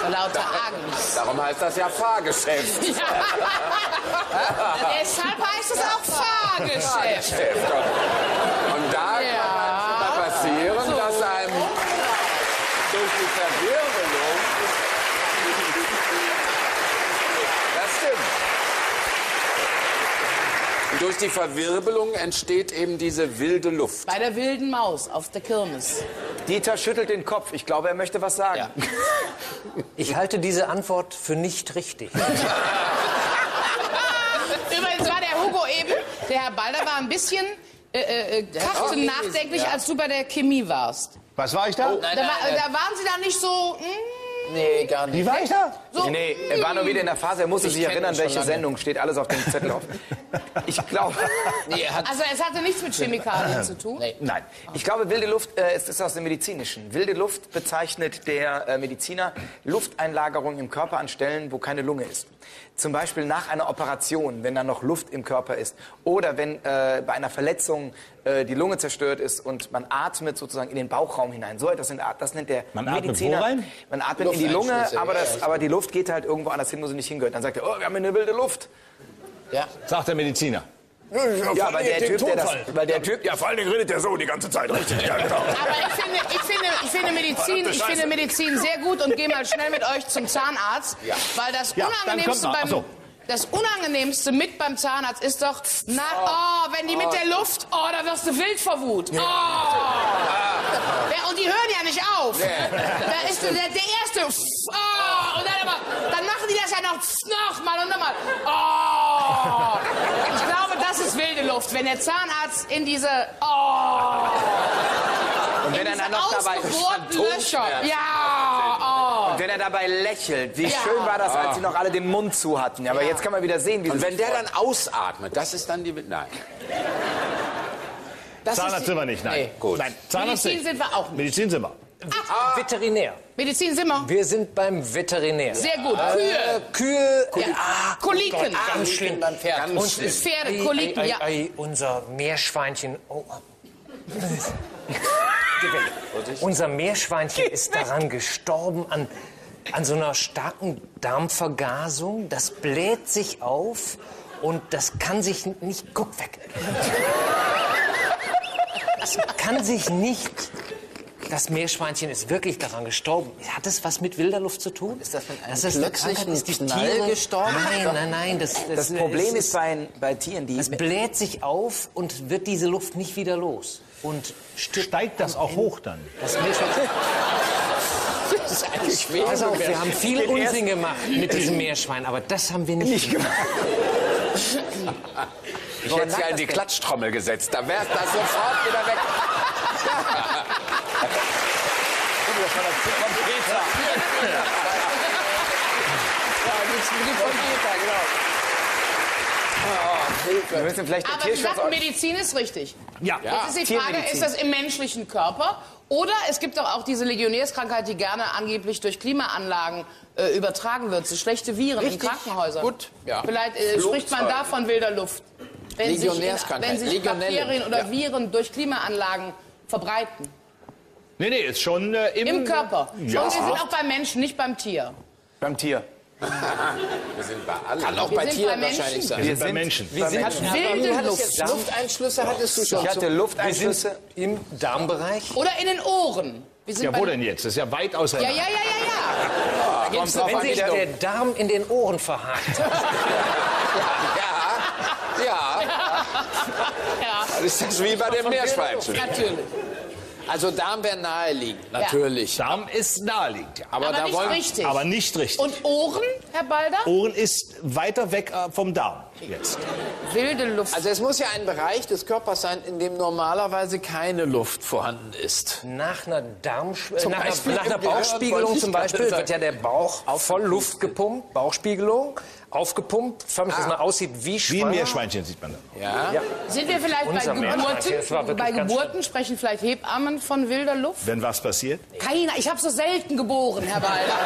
vor lauter Angst. Darum heißt das ja Fahrgeschäft. Deshalb heißt es auch Fahrgeschäft. Und da Ja. kann manchmal passieren, dass einem durch die Verwirbelung... Das stimmt. Und durch die Verwirbelung entsteht eben diese wilde Luft. Bei der wilden Maus auf der Kirmes. Dieter schüttelt den Kopf. Ich glaube, er möchte was sagen. Ja. Ich halte diese Antwort für nicht richtig. Übrigens war der Hugo eben, der Herr Balder war ein bisschen äh, äh, Karten nachdenklich, als du bei der Chemie warst. Was war ich da? Nein, Da, nein, war, nein. da waren sie da nicht so. Hm, Nee, gar nicht. Wie war ich da? so Nee, er war nur wieder in der Phase, er musste Ich sich kenn erinnern, ihn schon welche lange. Sendung steht alles auf dem Zettel auf. Ich glaube, Nee, er hat Also es hatte nichts mit Chemikalien zu tun. Nee. nein. Ich glaube, wilde Luft äh, ist, ist aus dem Medizinischen. Wilde Luft bezeichnet der äh, Mediziner Lufteinlagerung im Körper an Stellen, wo keine Lunge ist. Zum Beispiel nach einer Operation, wenn da noch Luft im Körper ist. Oder wenn äh, bei einer Verletzung äh, die Lunge zerstört ist und man atmet sozusagen in den Bauchraum hinein. So etwas, sind- das nennt der Man atmet Mediziner. wo rein? Man atmet in die Lunge, aber, das, aber die Luft geht halt irgendwo anders hin, wo sie nicht hingehört. Dann sagt er, oh, wir haben hier eine wilde Luft. Ja. Sagt der Mediziner. Ja, weil der, typ, der das, weil der Typ, Ja, vor allen Dingen redet der so die ganze Zeit richtig. Ja, genau. Aber ich finde, ich finde, ich finde Medizin, ich finde Medizin sehr gut und gehe mal schnell mit euch zum Zahnarzt, weil das Ja, Unangenehmste beim so. das Unangenehmste mit beim Zahnarzt ist doch, na, oh, wenn die mit der Luft, oh, da wirst du wild vor Wut. Oh. Ja, und die hören ja nicht auf. Da ist der, der erste, oh, und dann, aber, dann machen die das ja noch, nochmal und nochmal. Oh. Das ist wilde Luft, wenn der Zahnarzt in diese, oh, und wenn in er dann noch dabei, Löcher. Ja, oh. und wenn er dabei lächelt, wie Ja. schön war das, als sie noch alle den Mund zu hatten. Aber jetzt kann man wieder sehen, wie Und wenn der dann ausatmet, das ist dann die... Nein. Das Zahnarzt ist sind wir nicht, nein. Nee. Gut. Nein, Zahnarzt Medizin sind wir auch nicht. Medizin sind wir. Veterinär. Medizin sind wir. Wir sind beim Veterinär. Sehr gut. Kühe. Kühe. Ja. Koliken. Ganz schlimm. beim Pferd. Ganz Und schlimm. Pferde, Koliken, ei, ja. ei, ei, unser Meerschweinchen. Oh. Geh weg. Unser Meerschweinchen ist daran gestorben an, an so einer starken Darmvergasung. Das bläht sich auf und das kann sich nicht. Guck weg. Das kann sich nicht. Das Meerschweinchen ist wirklich daran gestorben. Hat das was mit wilder Luft zu tun? Ist das mit einem das ist plötzlichen ist die Knall Tiere gestorben? Nein, nein, nein. Das, das, Das Problem es ist bei, bei Tieren, die es bläht sich auf und wird diese Luft nicht wieder los. Und Steigt das auch hoch dann? das Meerschweinchen. Das ist eigentlich schwer. Pass auf, wir haben viel Unsinn gemacht mit diesem Meerschwein, aber das haben wir nicht, nicht gemacht. Ich hätte ja in die Klatschtrommel gesetzt, da wär's das sofort wieder weg. Wir müssen vielleicht Aber Sie sagten, Medizin ist richtig. Ja. Jetzt ist die Frage, ist das im menschlichen Körper? Oder es gibt doch auch diese Legionärskrankheit, die gerne angeblich durch Klimaanlagen äh, übertragen wird. So schlechte Viren in Richtig. Krankenhäusern. Gut, ja. Vielleicht äh, spricht man da von wilder Luft. Wenn sich, in, Legionärskrankheit, wenn sich. Bakterien oder Ja. Viren durch Klimaanlagen verbreiten. Nee, nee, ist schon äh, im, Im Körper. Ja. Und sie sind auch beim Menschen, nicht beim Tier. Beim Tier. Wir sind bei allen. Kann auch Wir bei sind Tieren bei wahrscheinlich sein. Wir sind bei Menschen. Wir sind Wilde Luft. jetzt Lufteinschlüsse hattest du schon. ich hatte Lufteinschlüsse. im Darmbereich. Oder in den Ohren. Wir sind Ja, bei wo denn jetzt? Das ist ja weit Ja, auseinander. ja, ja, ja, ja. Gibt's noch Wenn sich der Darm in den Ohren verhakt, Ja, ja. Das ist das wie bei dem Meerschweinchen. Natürlich. Also Darm wäre naheliegend, natürlich. Darm ist naheliegend, ja. Aber, Aber da nicht wollen richtig. Aber nicht richtig. Und Ohren, Herr Balder? Ohren ist weiter weg äh, vom Darm jetzt. Wilde Luft. Also es muss ja ein Bereich des Körpers sein, in dem normalerweise keine Luft vorhanden ist. nach einer, Darm, äh, nach einer, Beispiel nach einer Bauchspiegelung zum Beispiel wird ja der Bauch voll Luft gepumpt, Bauchspiegelung, aufgepumpt, förmlich, dass man aussieht wie Wie ein. Meerschweinchen sieht man dann. Ja. Sind wir vielleicht bei Unser Geburten? Bei Geburten sprechen vielleicht Hebammen von wilder Luft? Wenn was passiert? Keiner. Ich habe so selten geboren, Herr Balder.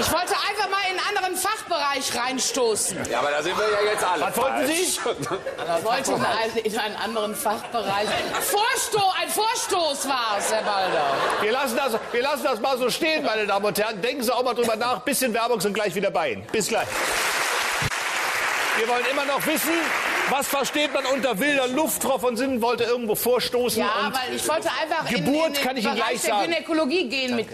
Ich wollte einfach mal in einen anderen Fachbereich reinstoßen. Ja, aber da sind wir ja jetzt alle. Was wollten Sie? Ich wollte in einen, in einen anderen Fachbereich. Vorsto ein Vorstoß war es, Herr Balder. Wir lassen, das, wir lassen das mal so stehen, meine Damen und Herren. Denken Sie auch mal drüber nach. Bisschen Werbung sind gleich wieder bei Ihnen. Bis gleich. Wir wollen immer noch wissen, was versteht man unter wilder Luft. Frau von Sinnen wollte irgendwo vorstoßen. Ja, und weil ich wollte einfach in, Geburt in den kann ich Ihnen Bereich gleich der sagen. Gynäkologie gehen mit.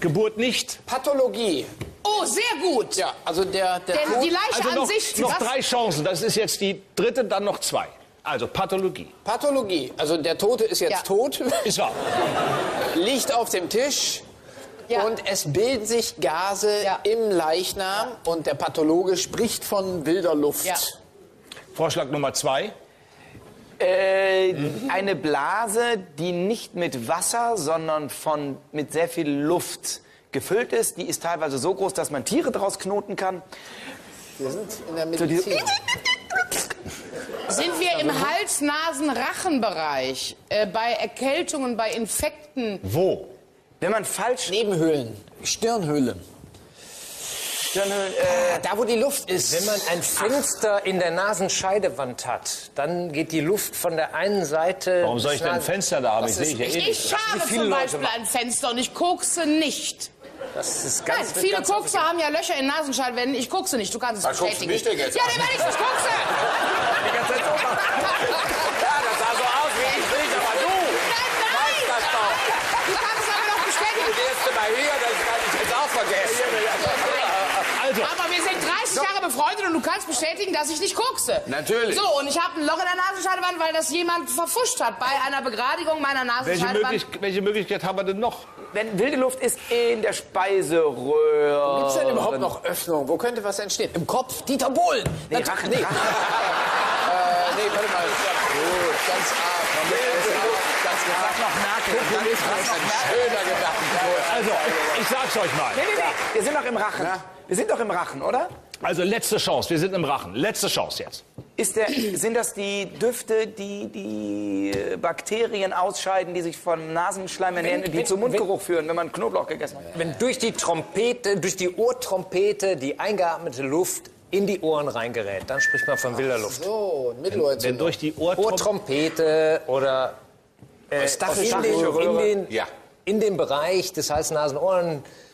Geburt nicht. Pathologie. Oh, sehr gut. Ja, also der, der Denn Tod. die Leiche Also an noch, sich. noch was- drei Chancen. Das ist jetzt die dritte, dann noch zwei. Also Pathologie. Pathologie. Also der Tote ist jetzt Ja. tot, Ist wahr. liegt auf dem Tisch. Ja. Und es bilden sich Gase Ja. im Leichnam und der Pathologe spricht von wilder Luft. Ja. Vorschlag Nummer zwei. Äh, eine Blase, die nicht mit Wasser, sondern von, mit sehr viel Luft gefüllt ist. Die ist teilweise so groß, dass man Tiere draus knoten kann. Wir sind in der Medizin. Sind wir im Hals-Nasen-Rachenbereich, äh, bei Erkältungen, bei Infekten? Wo? Wenn man falsch... Nebenhöhlen, Stirnhöhlen. Dann, äh, Da, wo die Luft ist. Wenn man ein Fenster in der Nasenscheidewand hat, dann geht die Luft von der einen Seite. Warum soll ich denn ein Fenster da haben? Ich sehe ja eh Ich nicht. habe viele zum Beispiel ein Fenster und ich kokse nicht. Das ist Nein, ganz, viele ganz Kokse haben ja Löcher in Nasenscheidewänden. Ich kokse nicht. Du kannst es guckst bestätigen. du mich denn jetzt ja, nee, weil ich nicht kokse. Ja, das sah so aus wie ich nicht, aber du Nein, nein. weißt das doch. Du kannst es aber noch bestätigen. Das erste Mal hier, das kann ich jetzt auch vergessen. Also, Aber wir sind 30 Jahre befreundet und du kannst bestätigen, dass ich nicht kokse. Natürlich. So, und ich habe ein Loch in der Nasenscheidewand, weil das jemand verfuscht hat bei einer Begradigung meiner welche, Nasenscheidewand. möglich, welche Möglichkeit haben wir denn noch? wenn wilde Luft ist in der Speiseröhre. Gibt es denn überhaupt noch Öffnungen? Wo könnte was entstehen? Im Kopf? Dieter Bohlen! Nee, Nat- Rachen, nee. Rachen. Äh, nee, warte mal. Gut, ganz arg. Ganz Das ist ein schöner Gedanke. Also, ich sag's euch mal. Nee, nee, nee. Wir sind doch im Rachen. Wir sind doch im Rachen, oder? Also, letzte Chance. Wir sind im Rachen. Letzte Chance jetzt. Ist der, sind das die Düfte, die die äh, Bakterien ausscheiden, die sich vom Nasenschleim ernähren, die wenn- zum Mundgeruch führen, wenn man Knoblauch gegessen hat? Wenn durch die Trompete, durch die Ohrtrompete die eingeatmete Luft in die Ohren reingerät, dann spricht man von wilder Luft. So, Wenn Mittelohrentzündung. durch die Ohrtrompete... Ohrtrompete oder äh, Stachel- in, den, in, den, Ja. in dem Bereich des Hals-Nasen-Ohren-Traktes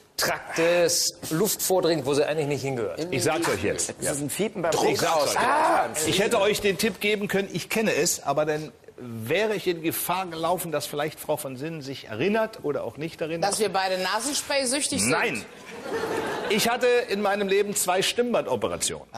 Luft vordringt, wo sie eigentlich nicht hingehört. Ich sag's euch jetzt. Das ist ein Fiepen beim Ich sag's euch. Ah, Ich hätte euch den Tipp geben können, ich kenne es, aber dann wäre ich in Gefahr gelaufen, dass vielleicht Frau von Sinnen sich erinnert oder auch nicht erinnert. Dass wir beide Nasenspray süchtig sind. Nein. Ich hatte in meinem Leben zwei Stimmbandoperationen.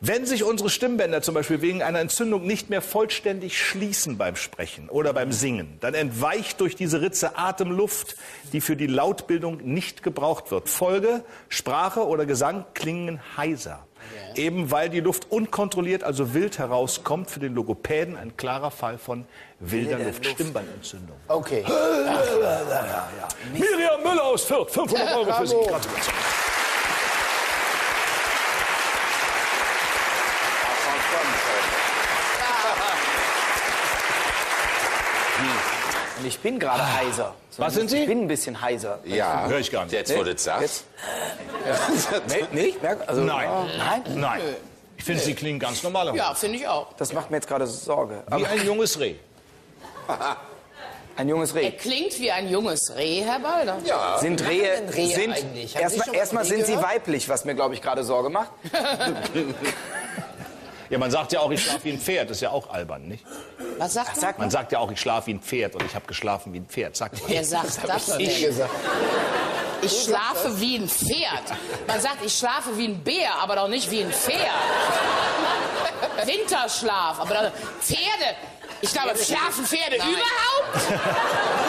Wenn sich unsere Stimmbänder zum Beispiel wegen einer Entzündung nicht mehr vollständig schließen beim Sprechen oder beim Singen, dann entweicht durch diese Ritze Atemluft, die für die Lautbildung nicht gebraucht wird. Folge, Sprache oder Gesang klingen heiser. Eben weil die Luft unkontrolliert, also wild herauskommt, für den Logopäden ein klarer Fall von wilder Luft, Stimmbandentzündung. Okay. Miriam Müller aus Fürth, 500 Euro für Sie. Gratulation. Und ich bin gerade heiser. So, Was sind Sie? Ich bin ein bisschen heiser. Ja, Hör ich gar nicht. Jetzt, du das sagst. Nee, nicht? Also, Nein. Nein? Nein. Ich finde, Sie klingen ganz normal. Ja, finde ich auch. Das macht mir jetzt gerade Sorge. Wie ein junges Reh. Ein junges Er Reh. klingt wie ein junges Reh, Herr Balder. Ja. Sind Rehe, denn Rehe sind, eigentlich? Haben Sie erstmal, Reh sind sie gehört? weiblich, was mir, glaube ich, gerade Sorge macht. Ja, man sagt ja auch, ich schlafe wie ein Pferd. Das ist ja auch albern, nicht? Was sagt er? Sag Man mal. sagt ja auch, ich schlafe wie ein Pferd und ich habe geschlafen wie ein Pferd. Sagt man. Wer sagt das denn? Ich gesagt. Ich schlafe wie ein Pferd. Man sagt, ich schlafe wie ein Bär, aber doch nicht wie ein Pferd. Winterschlaf, aber doch, Pferde. Ich glaube, schlafen Pferde Nein. überhaupt?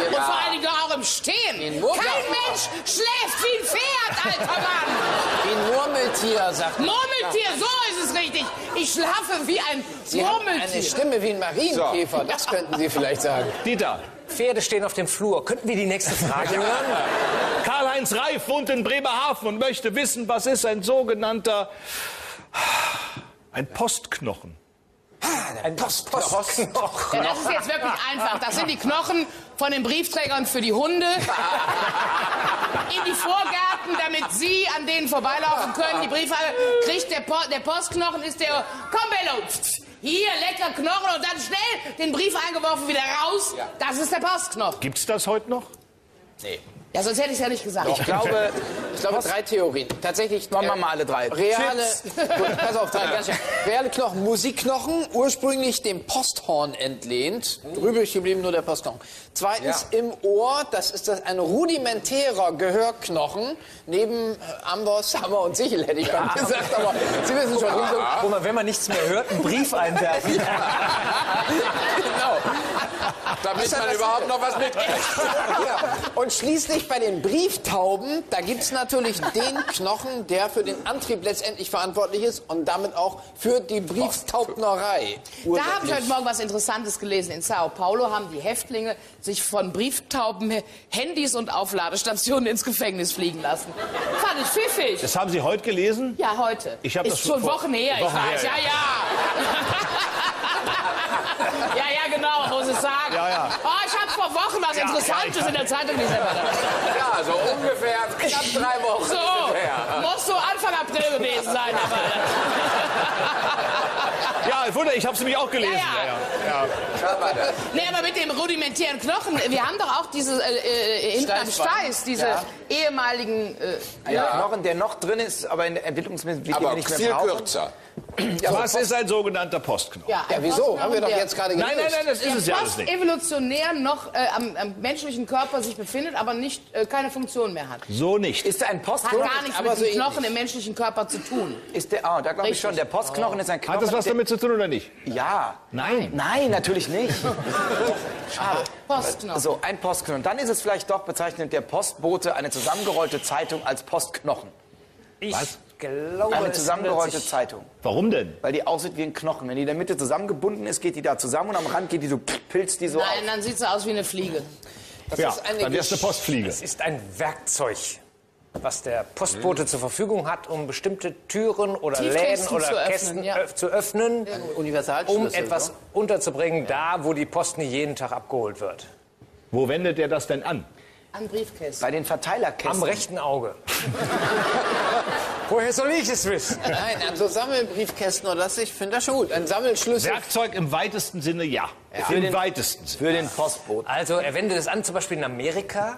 Und vor allen Dingen doch auch im Stehen. Kein Ja. Mensch schläft wie ein Pferd, alter Mann. Wie ein Murmeltier, sagt man. Murmeltier, so ist es richtig. Ich schlafe wie ein Sie haben eine Murmeltier. Stimme wie ein Marienkäfer. Das könnten Sie vielleicht sagen. Dieter, Pferde stehen auf dem Flur. Könnten wir die nächste Frage hören? Karl-Heinz Reif wohnt in Bremerhaven und möchte wissen, was ist ein sogenannter... Ein Postknochen. Ein Postknochen. Ja, das ist jetzt wirklich einfach. Das sind die Knochen von den Briefträgern für die Hunde. In die Vorgärten, damit sie an denen vorbeilaufen können. Die Briefe kriegt der, po der Postknochen, ist der... Komm, Bello! Hier, lecker Knochen und dann schnell den Brief eingeworfen, wieder raus. Das ist der Postknopf. Gibt's das heute noch? Ja, sonst hätte ich es ja nicht gesagt. Ich glaube, Ich glaube, drei Theorien. Tatsächlich. Machen wir äh, mal alle drei. Reale, Gut, pass auf, drei, ganz schnell. Reale Knochen, Musikknochen, ursprünglich dem Posthorn entlehnt. Übrig geblieben nur der Postknochen. Zweitens im Ohr, das ist das ein rudimentärer Gehörknochen, neben äh, Amboss, Hammer und Sichel, hätte ich mal gesagt, aber Sie wissen schon, Wo man, wenn man nichts mehr hört, einen Brief einwerfen kann. genau. damit man überhaupt noch was mitkriegt. Ja. Und schließlich bei den Brieftauben, da gibt es natürlich den Knochen, der für den Antrieb letztendlich verantwortlich ist und damit auch für die Brieftaubnerei. Da habe ich heute Morgen was Interessantes gelesen. In Sao Paulo haben die Häftlinge sich von Brieftauben Handys und Aufladestationen ins Gefängnis fliegen lassen. Fand ich pfiffig. Das haben Sie heute gelesen? Ja, heute. Ich Ist das schon Wochen her, Wochen ich weiß. her, ja, ja. ja, ja, genau, muss ich sagen. Ja, ja. Oh, ich habe vor Wochen was Interessantes in der Zeitung gelesen. Ja, so ungefähr knapp drei Wochen. So, ungefähr. muss so Anfang April gewesen sein. Aber, Ja, Wunder, ich habe es nämlich auch gelesen. Ja, ja. Schaut mal das. nee, aber mit dem rudimentären Knochen, wir haben doch auch diese, äh, äh, hinten am Steißbein. Steiß, diese Ja. ehemaligen... Äh, Knochen, der noch drin ist, aber in der Entwicklungsmittel Aber nicht mehr viel kürzer. Was ist ein sogenannter Postknochen? ja, Ja, wieso? Postknochen, Haben wir doch jetzt gerade Nein, gelöst. nein, nein, das ist es ja der alles nicht. evolutionär noch äh, am, am menschlichen Körper sich befindet, aber nicht, äh, keine Funktion mehr hat. So nicht. Ist der ein Hat Postknochen? gar nichts aber mit so dem Knochen im menschlichen Körper zu tun. Ist der, ah, da glaube ich schon. Der Postknochen ist ein Knochen. Hat das was damit zu tun oder nicht? Ja. Nein. Nein, natürlich nicht. Postknochen. So, ein Postknochen. Dann ist es vielleicht doch bezeichnet der Postbote eine zusammengerollte Zeitung als Postknochen. Ich glaube, Eine zusammengerollte Zeitung. Warum denn? Weil die aussieht wie ein Knochen. Wenn die in der Mitte zusammengebunden ist, geht die da zusammen und am Rand geht die so, pilzt die so Nein, auf. dann sieht sie aus wie eine Fliege. ja, ist eine dann wär's eine Postfliege. Es ist ein Werkzeug, was der Postbote zur Verfügung hat, um bestimmte Türen oder Läden oder zu öffnen, Kästen ja. öff- zu öffnen, um etwas so. unterzubringen, da wo die Post nicht jeden Tag abgeholt wird. Wo wendet er das denn an? An Briefkästen. Bei den Verteilerkästen. Am rechten Auge. Woher soll ich es wissen? Nein, an so Sammelbriefkästen oder das, ich finde das schon gut. Ein Sammelschlüssel. Werkzeug im weitesten Sinne ja. Für Im den- weitesten Sinne. Für den Postboten. Also er wendet es an, zum Beispiel in Amerika,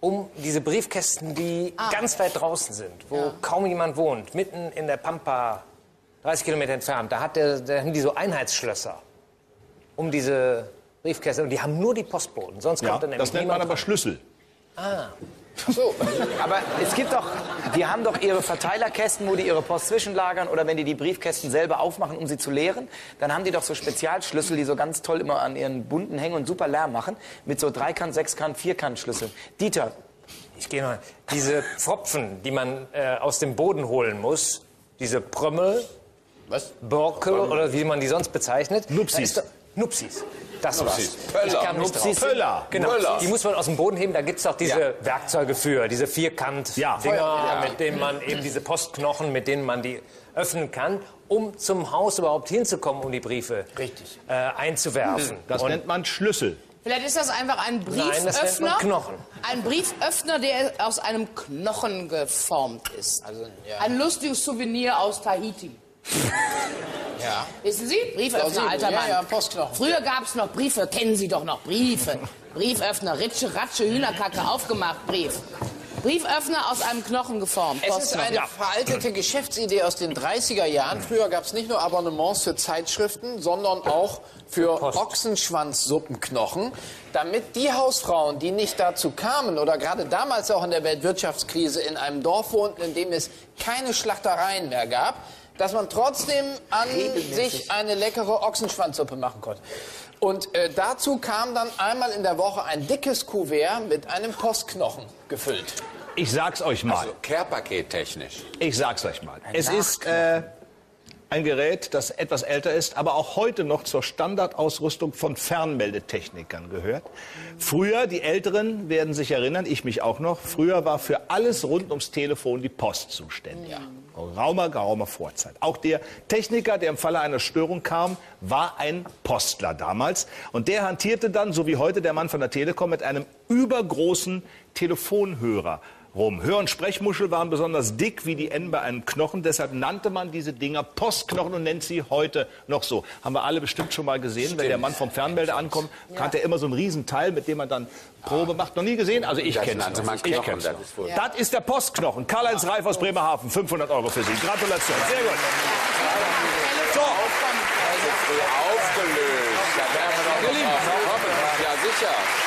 um diese Briefkästen, die ganz weit draußen sind, wo kaum jemand wohnt, mitten in der Pampa, 30 Kilometer entfernt, da, hat der, da haben die so Einheitsschlösser um diese Briefkästen. Und die haben nur die Postboten, sonst Ja, kommt dann das nämlich nennt man aber Schlüssel. So. Aber es gibt doch, die haben doch ihre Verteilerkästen, wo die ihre Post zwischenlagern oder wenn die die Briefkästen selber aufmachen, um sie zu leeren, dann haben die doch so Spezialschlüssel, die so ganz toll immer an ihren Bunden hängen und super Lärm machen, mit so Dreikant, Sechskant, Vierkant Schlüsseln. Dieter, Ich gehe mal. Diese Pfropfen, die man äh, aus dem Boden holen muss, diese Prömmel, Was? Borkel oder wie man die sonst bezeichnet. Nupsis. Nupsis. Das Nupsis. war's. Pöller. Ich kam nicht Nupsis. drauf. Pöller. Genau. Pöller. Die muss man aus dem Boden heben. Da gibt's doch diese Ja. Werkzeuge für, diese Vierkant-Dinger, Ja. mit denen man eben diese Postknochen, mit denen man die öffnen kann, um zum Haus überhaupt hinzukommen, um die Briefe Richtig. Äh, einzuwerfen. Das Und nennt man Schlüssel. Vielleicht ist das einfach ein Nein, Brieföffner. Knochen. Ein Brieföffner, der aus einem Knochen geformt ist. Also, ja. Ein lustiges Souvenir aus Tahiti. Ja. Wissen Sie? Brieföffner, alter Ja, Mann. ja, Postknochen. Früher gab es noch Briefe, kennen Sie doch noch Briefe. Brieföffner, Ritsche, Ratsche, Hühnerkacke, aufgemacht, Brief. Brieföffner aus einem Knochen geformt. Es ist eine veraltete Geschäftsidee aus den 30er Jahren. Früher gab es nicht nur Abonnements für Zeitschriften, sondern auch für Ochsenschwanzsuppenknochen, damit die Hausfrauen, die nicht dazu kamen oder gerade damals auch in der Weltwirtschaftskrise in einem Dorf wohnten, in dem es keine Schlachtereien mehr gab, dass man trotzdem an sich eine leckere Ochsenschwanzsuppe machen konnte. Und äh, dazu kam dann einmal in der Woche ein dickes Kuvert mit einem Postknochen gefüllt. Ich sag's euch mal. Also Care-Paket technisch. Ich sag's euch mal. Es ist äh, ein Gerät, das etwas älter ist, aber auch heute noch zur Standardausrüstung von Fernmeldetechnikern gehört. Früher, die Älteren werden sich erinnern, ich mich auch noch, früher war für alles rund ums Telefon die Post zuständig. Raumer, geraumer Vorzeit. Auch der Techniker, der im Falle einer Störung kam, war ein Postler damals. Und der hantierte dann, so wie heute der Mann von der Telekom, mit einem übergroßen Telefonhörer rum. Hör- und Sprechmuschel waren besonders dick wie die N bei einem Knochen. Deshalb nannte man diese Dinger Postknochen und nennt sie heute noch so. Haben wir alle bestimmt schon mal gesehen. Wenn der Mann vom Fernmelder ankommt, hat er immer so ein Riesenteil, mit dem man dann Probe macht. Noch nie gesehen? Also ich Das kenne es. man Ich kenn's das wohl- Das ist der Postknochen. Karl-Heinz Reif aus Bremerhaven. 500 Euro für Sie. Gratulation. Sehr gut. So. Aufgelöst. Da wären wir doch noch drauf gekommen. Ja, sicher.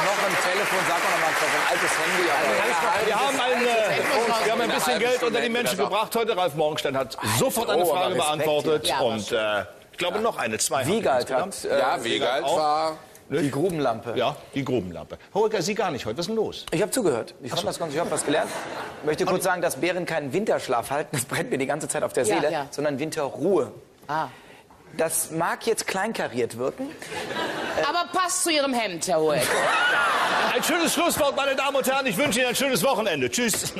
Knochen, Telefon, sag doch noch mal, so ein altes Handy. Aber Wir haben ein, äh, wir haben ein bisschen Geld unter die Menschen gebracht heute. Ralf Morgenstern hat sofort eine Frage beantwortet. Ja, und äh, ich glaube noch eine, zwei. Wiegald hat, äh, Ja, Wiegald war Die Grubenlampe. Ja, die Grubenlampe. Holger, Sie gar nicht heute. Was ist denn los? Ich habe zugehört. Ich fand das ganz, ich habe was gelernt. Ich möchte kurz sagen, dass Bären keinen Winterschlaf halten. Das brennt mir die ganze Zeit auf der Ja, Seele, ja. sondern Winterruhe. Ah. Das mag jetzt kleinkariert wirken. Aber passt zu Ihrem Hemd, Herr Hoheck. Ein schönes Schlusswort, meine Damen und Herren. Ich wünsche Ihnen ein schönes Wochenende. Tschüss.